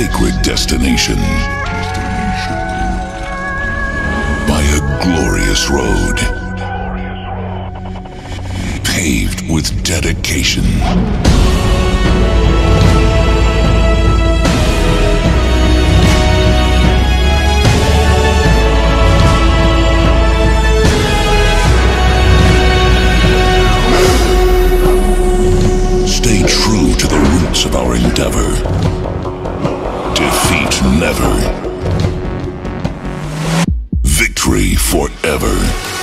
sacred destination. By a glorious road. Paved with dedication. Victory forever.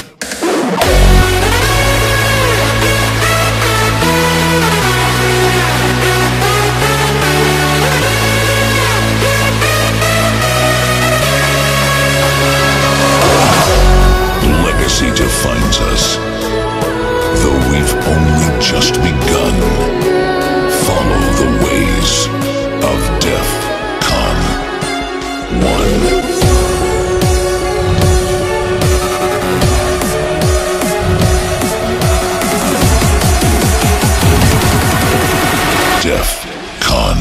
Def Con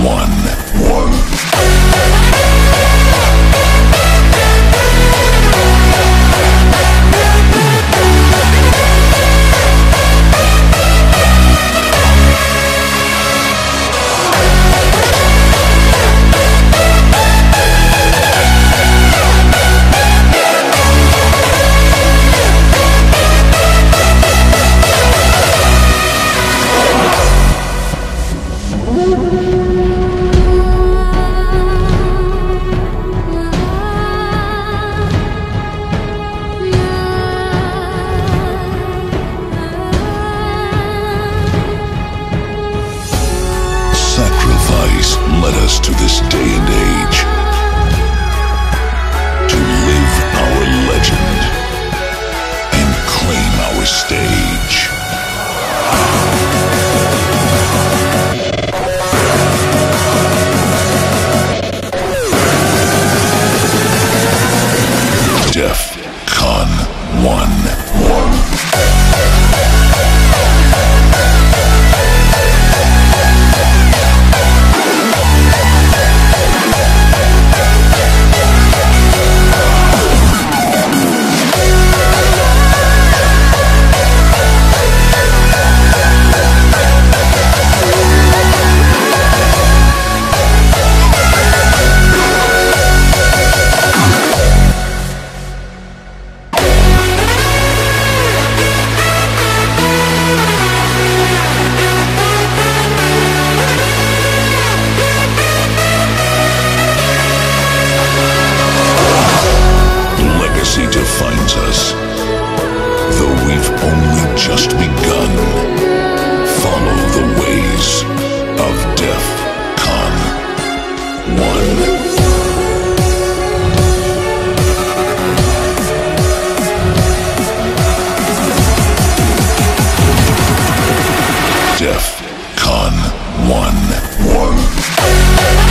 1. 1. Sacrifice led us to this day and age. To live our legend Defqon 1 1